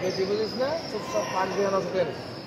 বেশি বুঝিস না? চুপচাপ থাকবি না।